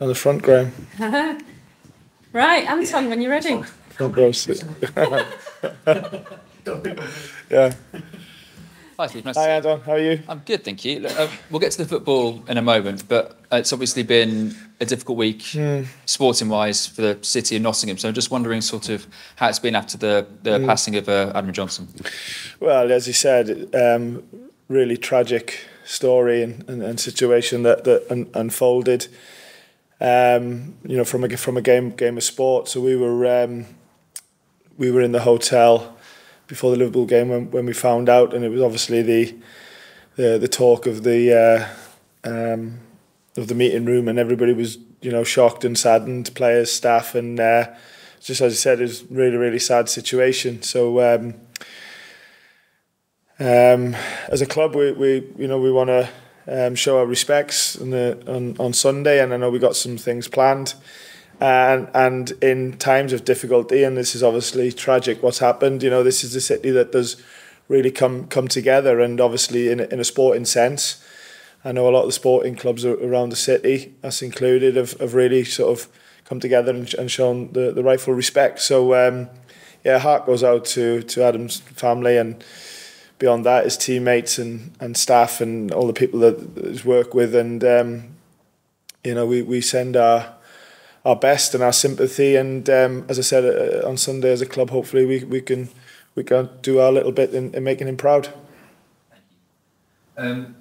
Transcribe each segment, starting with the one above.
on the front, Graham. right, Anton, when you're ready. Front row seat. yeah. Hi, Steve. Nice Hi, Anton. How are you? I'm good, thank you. Look, uh, we'll get to the football in a moment, but it's obviously been a difficult week, sporting-wise, for the city of Nottingham. So I'm just wondering, sort of, how it's been after the, the passing of uh, Adam Johnson. Well, as you said, um, really tragic story and, and, and situation that, that un- unfolded. Um, you know, from a from a game game of sport. So we were um, we were in the hotel before the Liverpool game when, when we found out, and it was obviously the the, the talk of the uh, um, of the meeting room, and everybody was you know shocked and saddened, players, staff, and uh, just as I said, it was really really sad situation. So. Um, um, as a club, we, we you know we want to um, show our respects on, the, on on Sunday, and I know we got some things planned. And and in times of difficulty, and this is obviously tragic what's happened. You know, this is a city that does really come come together, and obviously in in a sporting sense, I know a lot of the sporting clubs around the city, us included, have, have really sort of come together and, and shown the, the rightful respect. So um, yeah, heart goes out to to Adam's family and beyond that, his teammates and, and staff and all the people that he's worked with. And, um, you know, we, we send our our best and our sympathy. And um, as I said, uh, on Sunday as a club, hopefully we, we can we can do our little bit in, in making him proud. Um,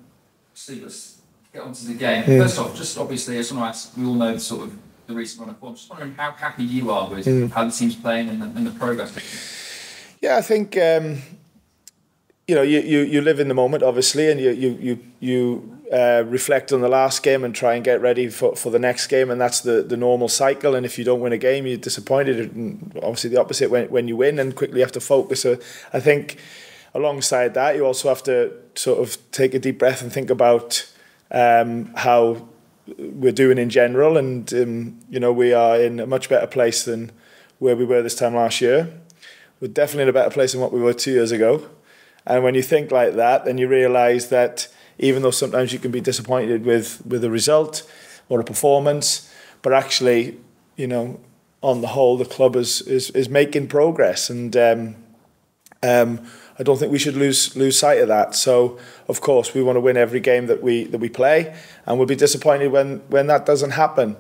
Steve, let's get on to the game. First off, just obviously, I just want to ask, we all know sort of the recent run of form. Just wondering how happy you are with how the team's playing and the, and the progress. Yeah, I think um, you know you, you, you live in the moment, obviously, and you you you you uh, reflect on the last game and try and get ready for, for the next game, and that's the, the normal cycle. And if you don't win a game, you're disappointed. And obviously, the opposite when when you win, and quickly have to focus. So I think alongside that, you also have to sort of take a deep breath and think about um, how we're doing in general. And um, you know, we are in a much better place than where we were this time last year. We're definitely in a better place than what we were two years ago. And when you think like that, then you realise that even though sometimes you can be disappointed with with a result or a performance, but actually, you know, on the whole, the club is is, is making progress, and um, um, I don't think we should lose lose sight of that. So, of course, we want to win every game that we that we play, and we'll be disappointed when when that doesn't happen.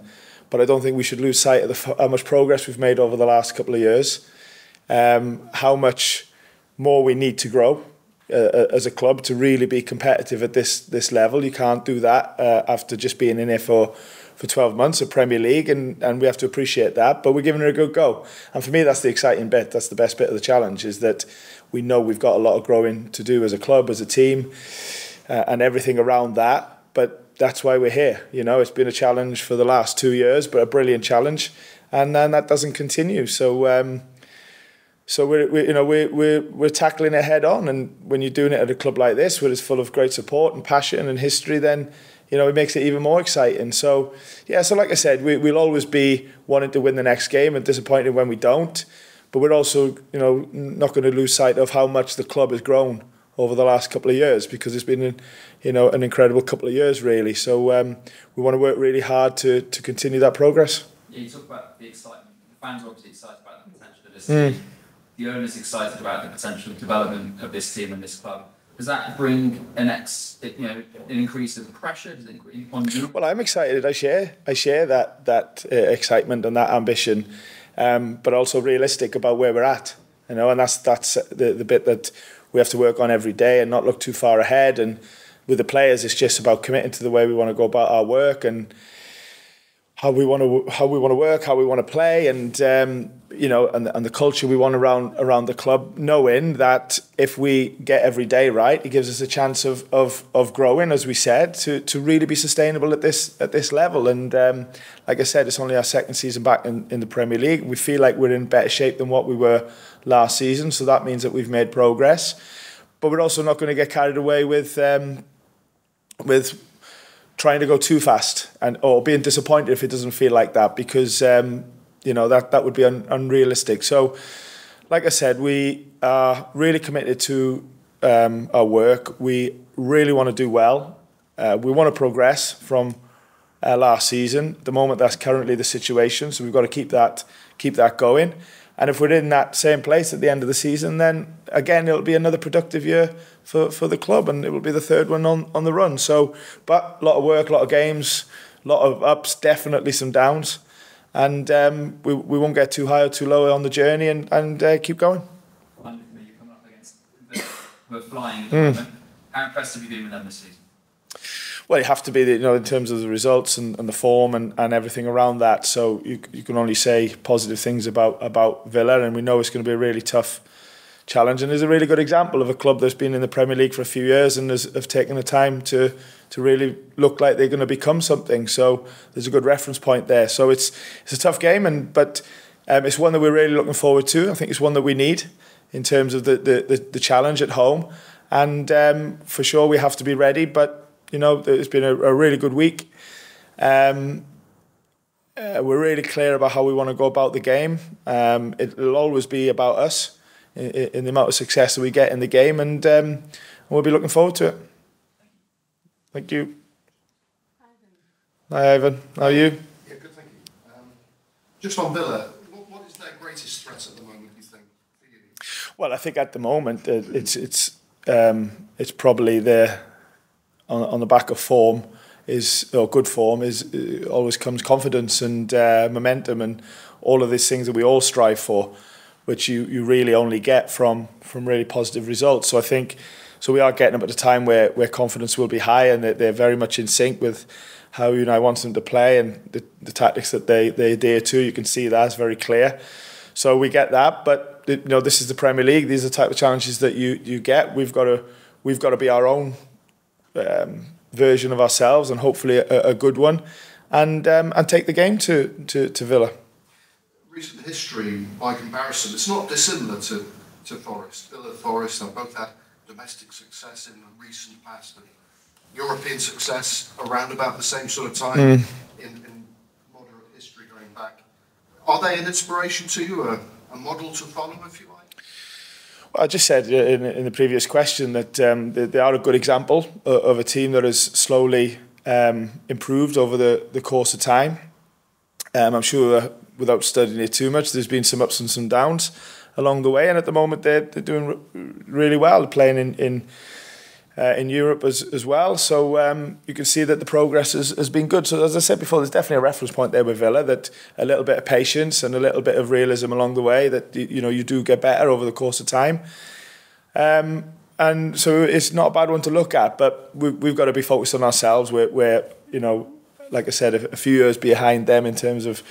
But I don't think we should lose sight of the, how much progress we've made over the last couple of years, um, how much more we need to grow uh, as a club to really be competitive at this this level. You can't do that uh, after just being in it for for 12 months of Premier League, and, and we have to appreciate that. But we're giving it a good go, and for me, that's the exciting bit. That's the best bit of the challenge is that we know we've got a lot of growing to do as a club, as a team, uh, and everything around that. But that's why we're here. You know, it's been a challenge for the last two years, but a brilliant challenge, and then that doesn't continue. So. Um, so we're, we you know we're, we're we're tackling it head on, and when you're doing it at a club like this, where it's full of great support and passion and history, then you know it makes it even more exciting. So yeah, so like I said, we, we'll always be wanting to win the next game and disappointed when we don't, but we're also you know not going to lose sight of how much the club has grown over the last couple of years because it's been you know an incredible couple of years really. So um, we want to work really hard to to continue that progress. Yeah, you talk about the excitement. The fans are obviously excited about the potential of this team. The owner's excited about the potential development of this team and this club. Does that bring an ex, you know, an increase of pressure? On you? Well, I'm excited. I share I share that that uh, excitement and that ambition, um, but also realistic about where we're at. You know, and that's that's the the bit that we have to work on every day and not look too far ahead. And with the players, it's just about committing to the way we want to go about our work and how we want to how we want to work, how we want to play, and um, you know, and and the culture we want around around the club. Knowing that if we get every day right, it gives us a chance of of of growing, as we said, to to really be sustainable at this at this level. And um, like I said, it's only our second season back in, in the Premier League. We feel like we're in better shape than what we were last season, so that means that we've made progress. But we're also not going to get carried away with um, with trying to go too fast and or being disappointed if it doesn't feel like that because um, you know that that would be un, unrealistic. So, like I said, we are really committed to um, our work. We really want to do well. Uh, we want to progress from uh, last season. At the moment, that's currently the situation, so we've got to keep that keep that going. And if we're in that same place at the end of the season, then again it'll be another productive year for, for the club, and it will be the third one on, on the run. So, but a lot of work, a lot of games, a lot of ups, definitely some downs, and um, we we won't get too high or too low on the journey, and and uh, keep going. Wonderful, you're coming up against the, we're flying at the moment. How impressed have you been with them this season? Well, you have to be, you know, in terms of the results and, and the form and, and everything around that. So you, you can only say positive things about, about Villa, and we know it's going to be a really tough challenge. And is a really good example of a club that's been in the Premier League for a few years and has have taken the time to to really look like they're going to become something. So there's a good reference point there. So it's it's a tough game, and but um, it's one that we're really looking forward to. I think it's one that we need in terms of the the, the, the challenge at home, and um, for sure we have to be ready. But you know, it's been a, a really good week. Um, uh, we're really clear about how we want to go about the game. Um, it'll always be about us in, the amount of success that we get in the game, and um, we'll be looking forward to it. Thank you. Hi, Ivan. How are you? Yeah, good, thank you. Um, just on Villa, what, what is their greatest threat at the moment, you think? Well, I think at the moment uh, it's it's um, it's probably their on, on the back of form is or good form is uh, always comes confidence and uh, momentum and all of these things that we all strive for, which you you really only get from from really positive results. So I think so we are getting up at a time where where confidence will be high and they're, they're very much in sync with how you know I want them to play and the, the tactics that they they adhere to. You can see that's very clear. So we get that, but you know this is the Premier League. These are the type of challenges that you you get. We've got to we've got to be our own um, version of ourselves and hopefully a, a good one, and um, and take the game to, to, to Villa. Recent history, by comparison, it's not dissimilar to, to Forest. Villa Forest have both had domestic success in the recent past and European success around about the same sort of time mm. in, in moderate history going back. Are they an inspiration to you, a, a model to follow, if you like? I just said in, in the previous question that um, they, they, are a good example of a team that has slowly um, improved over the, the course of time. Um, I'm sure, uh, without studying it too much, there's been some ups and some downs along the way, and at the moment they're, they're doing really well, playing in, in uh, in Europe as, as well. So um, you can see that the progress has, has been good. So as I said before, there's definitely a reference point there with Villa that a little bit of patience and a little bit of realism along the way that you, know you do get better over the course of time. Um, and so it's not a bad one to look at, but we, we've got to be focused on ourselves. We're, we're you know, like I said, a, few years behind them in terms of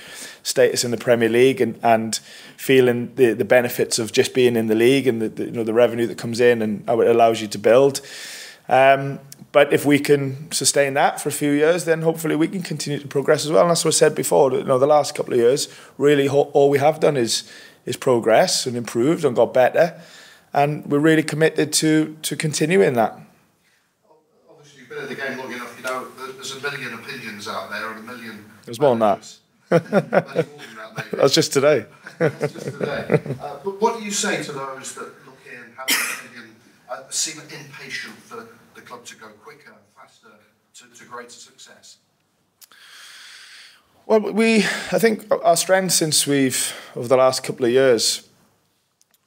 status in the Premier League and, and feeling the, the benefits of just being in the league and the, the you know the revenue that comes in and how it allows you to build. Um, but if we can sustain that for a few years, then hopefully we can continue to progress as well. And that's what I said before. You know, the last couple of years, really all we have done is is progress and improved and got better, and we're really committed to to continuing that. Obviously, you've been in the game long enough. You know, there's a million opinions out there and a million. There's more than that. that That's just today. That's just today. Uh, but what do you say to those that look in, have an opinion, uh, seem impatient for the club to go quicker, faster, to, to greater success? Well, we, I think our strength since we've, over the last couple of years,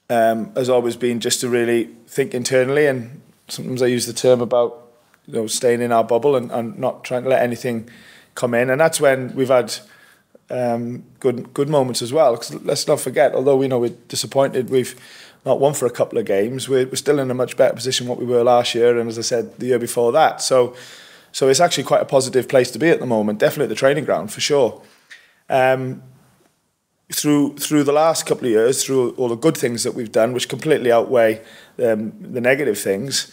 um, has always been just to really think internally. And sometimes I use the term about, you know, staying in our bubble and, and not trying to let anything come in. And that's when we've had um, good good moments as well. Because let's not forget, although we know we're disappointed, we've not won for a couple of games. We're, we're still in a much better position what we were last year, and as I said, the year before that. So, so it's actually quite a positive place to be at the moment. Definitely the training ground for sure. Um, through through the last couple of years, through all the good things that we've done, which completely outweigh um, the negative things,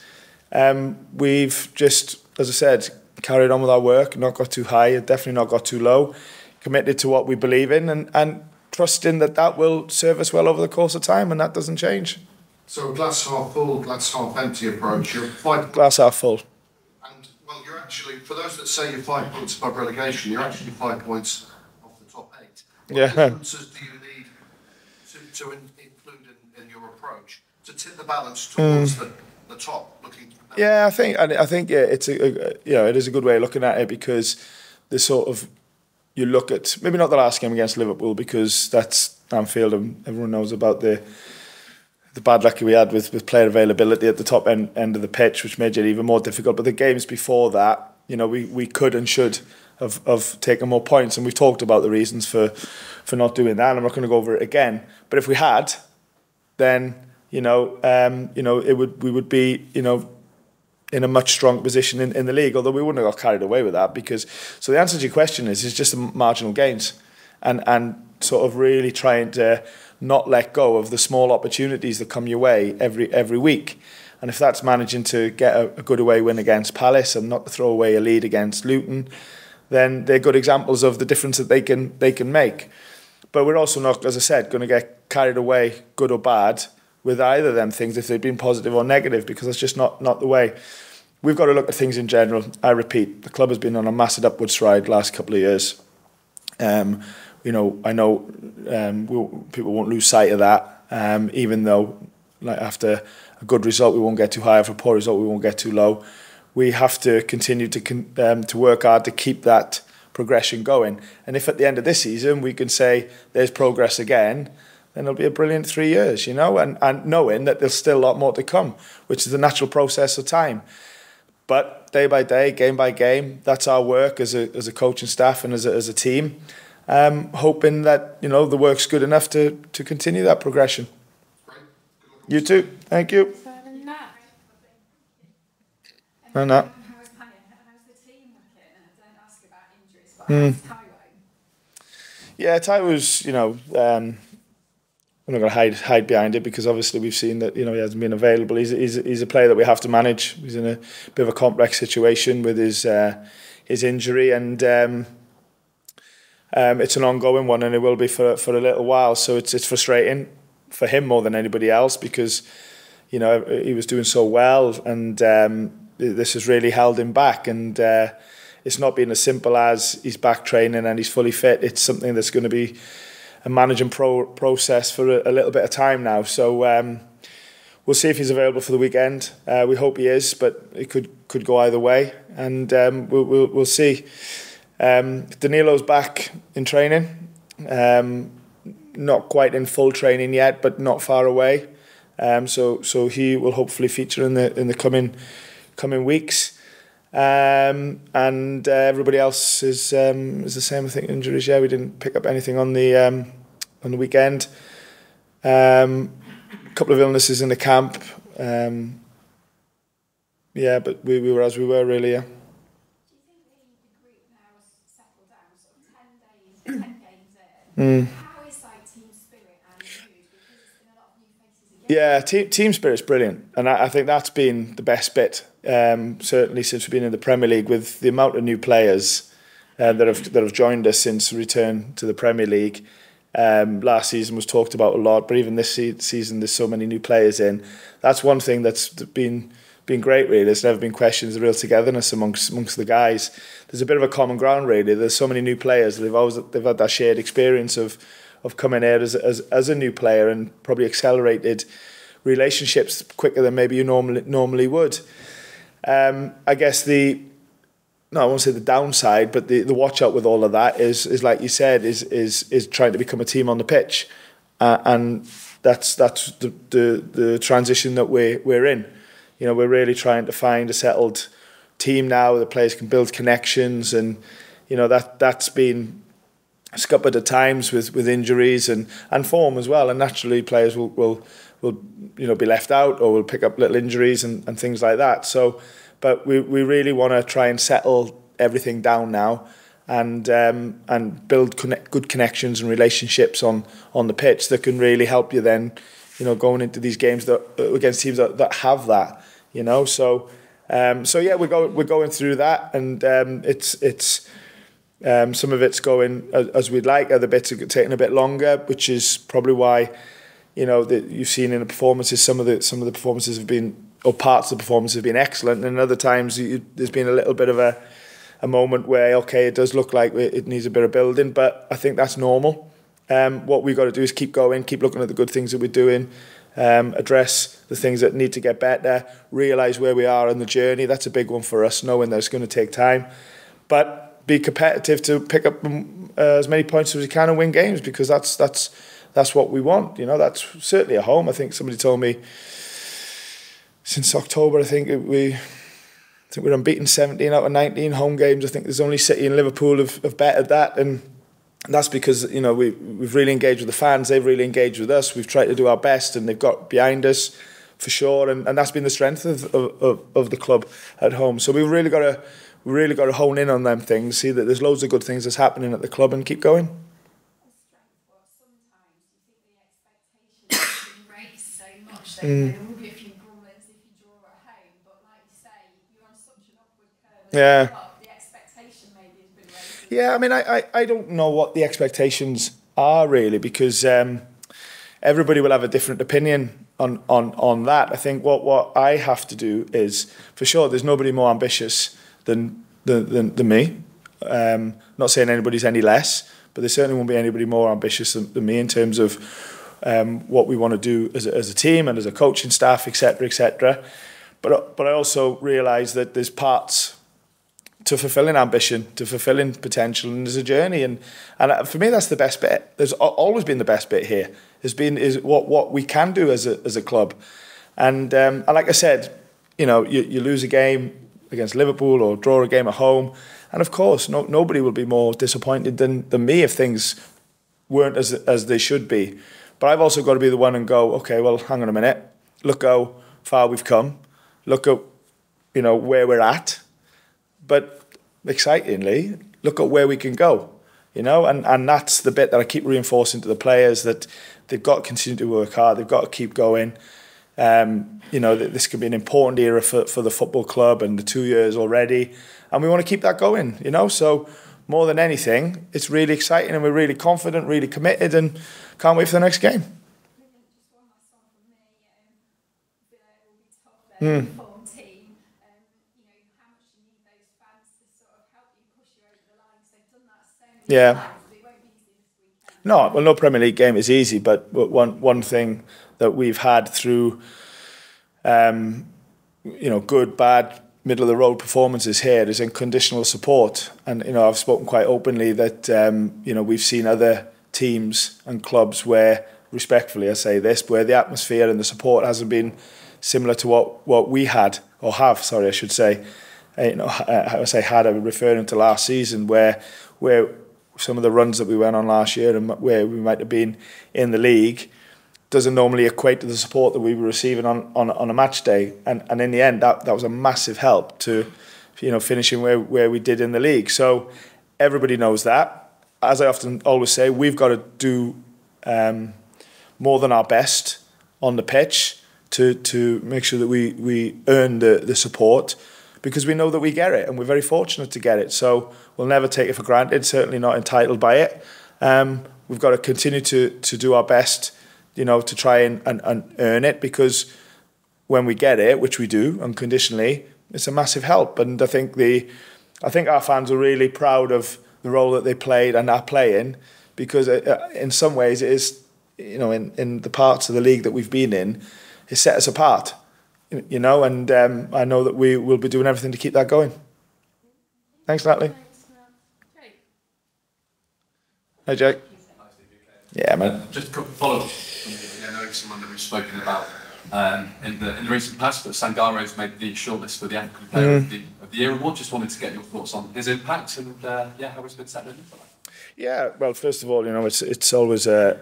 um, we've just, as I said, carried on with our work, not got too high, definitely not got too low, committed to what we believe in, and, and trusting that that will serve us well over the course of time, and that doesn't change. So glass half full, glass half empty approach. You're five glass half full. And well, you're actually for those that say you're five points above relegation, you're actually five points off the top eight. What yeah. differences do you need to, to in, include in, in, your approach to tip the balance towards mm. the, the top? Looking. Yeah, I think I think yeah, it's a, a you know it is a good way of looking at it because the sort of you look at maybe not the last game against Liverpool because that's Anfield and everyone knows about the the bad luck we had with, with player availability at the top end, end of the pitch, which made it even more difficult. But the games before that, you know, we, we could and should have, have taken more points, and we've talked about the reasons for for not doing that. I'm not going to go over it again. But if we had, then you know, um, you know, it would we would be you know in a much stronger position in, in the league. Although we wouldn't have got carried away with that because so the answer to your question is is just marginal gains and and sort of really trying to not let go of the small opportunities that come your way every every week. And if that's managing to get a, a good away win against Palace and not throw away a lead against Luton, then they're good examples of the difference that they can they can make. But we're also not, as I said, going to get carried away, good or bad, with either of them things if they've been positive or negative, because that's just not not the way. We've got to look at things in general. I repeat, the club has been on a massive upward stride last couple of years. Um, you know, I know um, we'll, people won't lose sight of that, um, even though like after a good result we won't get too high, after a poor result we won't get too low. We have to continue to con um, to work hard to keep that progression going. And if at the end of this season we can say there's progress again, then it'll be a brilliant three years, you know, and, and knowing that there's still a lot more to come, which is the natural process of time. But day by day, game by game, that's our work as a, as a coaching staff and as a, as a team um, hoping that you know the work's good enough to to continue that progression. You too. Thank you. No, no. Mm. Yeah, Taiwo's, you know, um, I'm not going to hide hide behind it because obviously we've seen that you know he hasn't been available. He's he's he's a player that we have to manage. He's in a bit of a complex situation with his uh, his injury, and um, um, it's an ongoing one and it will be for, for a little while. So it's, it's frustrating for him more than anybody else because, you know, he was doing so well and um, this has really held him back. And uh, it's not been as simple as he's back training and he's fully fit. It's something that's going to be a managing pro process for a, a little bit of time now. So um, we'll see if he's available for the weekend. Uh, we hope he is, but it could could go either way, and um, we'll, we'll we'll see. Um, Danilo's back in training. Um, not quite in full training yet, but not far away. Um, so so he will hopefully feature in the in the coming coming weeks. Um, and uh, everybody else is um, is the same. I think injuries. Yeah, we didn't pick up anything on the um, on the weekend. Um, a couple of illnesses in the camp. Um, yeah, but we, we were as we were really. Yeah. Mm. Yeah, team team spirit's brilliant, and I, I think that's been the best bit. Um, certainly since we've been in the Premier League, with the amount of new players uh, that have that have joined us since return to the Premier League. um, last season was talked about a lot, but even this se season, there's so many new players in. That's one thing that's been been great really. There's never been questions of real togetherness amongst amongst the guys. There's a bit of a common ground really. There's so many new players. They've always they've had that shared experience of of coming here as as, as a new player and probably accelerated relationships quicker than maybe you normally normally would. Um, I guess the no, I won't say the downside, but the, the watch out with all of that is is like you said is is is trying to become a team on the pitch, uh, and that's that's the, the the transition that we're we're in you know, we're really trying to find a settled team now. The players can build connections, and you know that that's been scuppered at times with with injuries and and form as well. And naturally, players will will will you know be left out or will pick up little injuries and, and things like that. So, but we we really want to try and settle everything down now. And um, and build connect, good connections and relationships on on the pitch that can really help you then, you know, going into these games that against teams that, that have that you know. So, um, so yeah, we're going we're going through that, and um, it's it's um, some of it's going as, as we'd like. Other bits are taking a bit longer, which is probably why you know that you've seen in the performances some of the some of the performances have been or parts of the performance have been excellent, and other times you, there's been a little bit of a a moment where okay, it does look like it needs a bit of building, but I think that's normal. Um, what we've got to do is keep going, keep looking at the good things that we're doing, um, address the things that need to get better, realise where we are on the journey. That's a big one for us, knowing that it's going to take time. But be competitive to pick up um, uh, as many points as we can and win games because that's that's that's what we want. You know, that's certainly a home. I think somebody told me since October. I think we. I think we're unbeaten 17 out of 19 home games. I think there's only City and Liverpool have, have bettered that, and that's because you know we we've really engaged with the fans. They've really engaged with us. We've tried to do our best, and they've got behind us for sure. And, and that's been the strength of, of, of the club at home. So we've really got to we really got to hone in on them things. See that there's loads of good things that's happening at the club, and keep going. Mm. Yeah. Yeah, I mean, I, I, I don't know what the expectations are really because um, everybody will have a different opinion on, on, on that. I think what, what I have to do is, for sure, there's nobody more ambitious than, than, than, than me. Um, not saying anybody's any less, but there certainly won't be anybody more ambitious than, than me in terms of um, what we want to do as a, as a team and as a coaching staff, etc., etc. But, but I also realise that there's parts to fulfilling ambition, to fulfilling potential, and there's a journey. And and for me, that's the best bit. There's always been the best bit here. Has been is what what we can do as a as a club, and um, and like I said, you know, you, you lose a game against Liverpool or draw a game at home, and of course, no, nobody will be more disappointed than than me if things weren't as as they should be. But I've also got to be the one and go, okay, well, hang on a minute, look how far we've come, look at you know where we're at but excitingly, look at where we can go. You know, and, and that's the bit that I keep reinforcing to the players that they've got to continue to work hard, they've got to keep going. Um, you know, this could be an important era for, for the football club and the two years already. And we want to keep that going, you know. So more than anything, it's really exciting and we're really confident, really committed and can't wait for the next game. Mm. Yeah. No, well, no Premier League game is easy, but one one thing that we've had through, um, you know, good, bad, middle of the road performances here is unconditional support, and you know I've spoken quite openly that um, you know we've seen other teams and clubs where, respectfully, I say this, where the atmosphere and the support hasn't been similar to what what we had or have. Sorry, I should say. Uh, you know, I say had. I'm referring to last season where where some of the runs that we went on last year and where we might have been in the league doesn't normally equate to the support that we were receiving on, on, on a match day. And, and in the end, that, that was a massive help to you know finishing where, where we did in the league. So everybody knows that. As I often always say, we've got to do um, more than our best on the pitch to, to make sure that we, we earn the, the support because we know that we get it and we're very fortunate to get it. So we'll never take it for granted, certainly not entitled by it. Um, we've got to continue to, to do our best, you know, to try and, and, and earn it because when we get it, which we do unconditionally, it's a massive help. And I think the, I think our fans are really proud of the role that they played and are playing because it, uh, in some ways it is, you know, in, in the parts of the league that we've been in, it set us apart you know, and um, I know that we will be doing everything to keep that going. Thanks, Natalie. Hey, Jake. Yeah, man. Just a quick follow up. I know someone that we've spoken about um, in the in the recent past, but Sangare's made the shortlist for the African Player mm. of, the, of the Year award. Just wanted to get your thoughts on his impact and uh, yeah, how he's been settling in for that. Yeah, well, first of all, you know, it's it's always a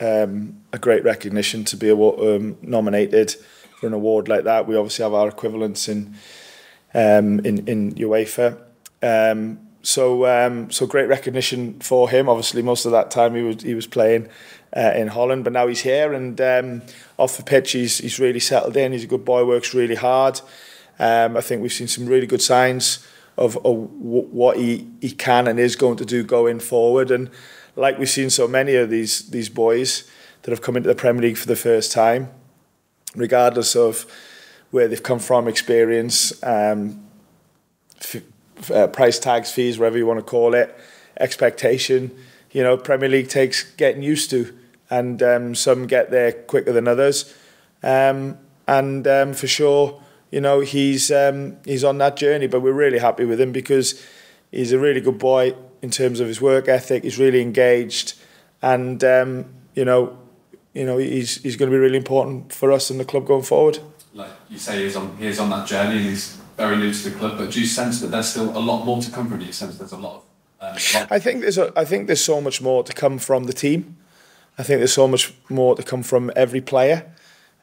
um, a great recognition to be um, nominated for an award like that. We obviously have our equivalents in um, in in UEFA. Um, so um, so great recognition for him. Obviously, most of that time he was he was playing uh, in Holland, but now he's here and um, off the pitch he's he's really settled in. He's a good boy, works really hard. Um, I think we've seen some really good signs of, of what he, he can and is going to do going forward. And like we've seen so many of these these boys that have come into the Premier League for the first time, regardless of where they've come from, experience, um, uh, price tags, fees, whatever you want to call it, expectation. You know, Premier League takes getting used to, and um, some get there quicker than others. Um, and um, for sure, you know, he's um, he's on that journey. But we're really happy with him because he's a really good boy in terms of his work ethic. He's really engaged, and um, you know, you know, he's he's going to be really important for us and the club going forward. Like you say, he's on he's on that journey and he's very new to the club. But do you sense that there's still a lot more to come from? Do you sense there's a lot of um, I think there's a, I think there's so much more to come from the team. I think there's so much more to come from every player,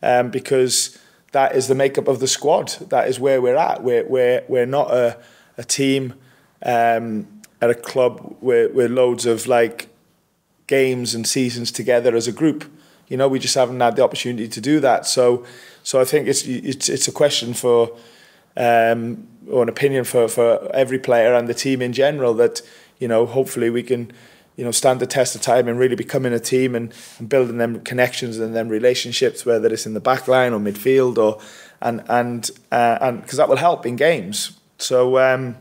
um, because that is the makeup of the squad. That is where we're at. We're we're we're not a a team um, at a club where with loads of like games and seasons together as a group. You know, we just haven't had the opportunity to do that. So, so I think it's it's it's a question for um, or an opinion for for every player and the team in general that you know hopefully we can you know stand the test of time and really becoming a team and, and building them connections and them relationships whether it's in the back line or midfield or and and uh, and because that will help in games. So. Um,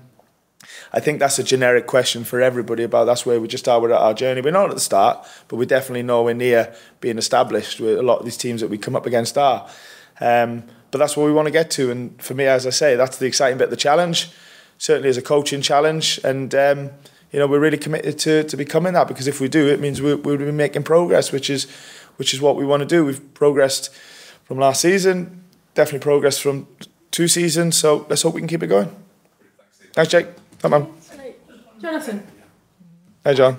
I think that's a generic question for everybody about that's where we just are our journey. We're not at the start, but we're definitely nowhere near being established with a lot of these teams that we come up against are. Um, but that's what we want to get to. And for me, as I say, that's the exciting bit the challenge. Certainly as a coaching challenge. And, um, you know, we're really committed to, to becoming that because if we do, it means we, we'll be making progress, which is, which is what we want to do. We've progressed from last season, definitely progressed from two seasons. So let's hope we can keep it going. Thanks, Jake. Come on. Jonathan. Hey, John.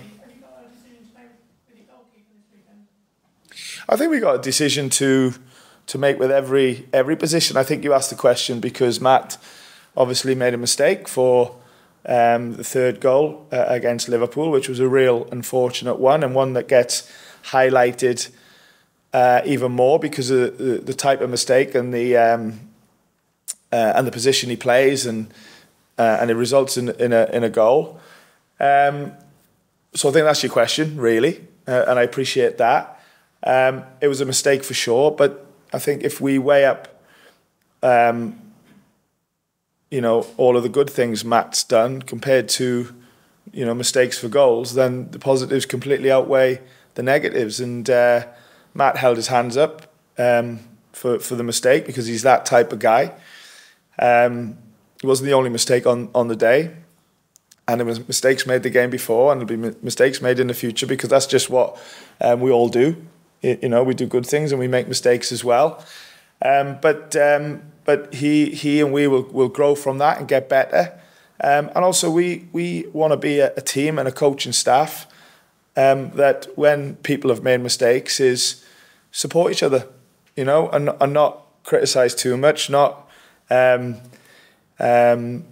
I think we got a decision to to make with every every position. I think you asked the question because Matt obviously made a mistake for um, the third goal uh, against Liverpool, which was a real unfortunate one and one that gets highlighted uh, even more because of the, the type of mistake and the um, uh, and the position he plays and uh, and it results in in a in a goal. Um, so I think that's your question, really, uh, and I appreciate that. Um, it was a mistake for sure, but I think if we weigh up, um, you know, all of the good things Matt's done compared to, you know, mistakes for goals, then the positives completely outweigh the negatives. And uh, Matt held his hands up um, for for the mistake because he's that type of guy. Um, it wasn't the only mistake on on the day and there was mistakes made the game before, and there'll be mistakes made in the future because that's just what um, we all do. You know, we do good things and we make mistakes as well. Um, but um, but he he and we will will grow from that and get better. Um, and also, we we want to be a, a, team and a coaching staff um, that when people have made mistakes is support each other, you know, and, and not criticize too much, not. Um, um,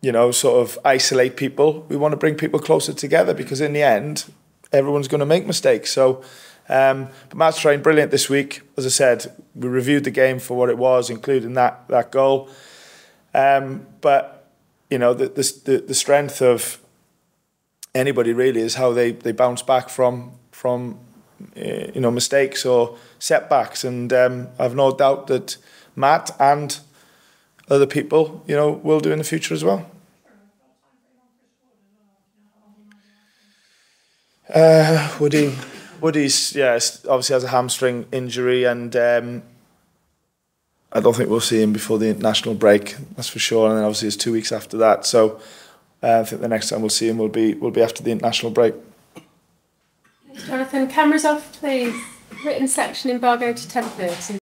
you know, sort of isolate people. We want to bring people closer together because in the end, everyone's going to make mistakes. So, um, but Matt's trained brilliant this week. As I said, we reviewed the game for what it was, including that that goal. Um, but you know, the, the the strength of anybody really is how they they bounce back from from uh, you know mistakes or setbacks. And um, I've no doubt that Matt and other people, you know, will do in the future as well. Uh, Woody, Woody's yeah, obviously has a hamstring injury, and um, I don't think we'll see him before the international break. That's for sure. And then obviously it's two weeks after that. So uh, I think the next time we'll see him will be will be after the international break. Jonathan, cameras off, please. Written section embargo to ten thirty.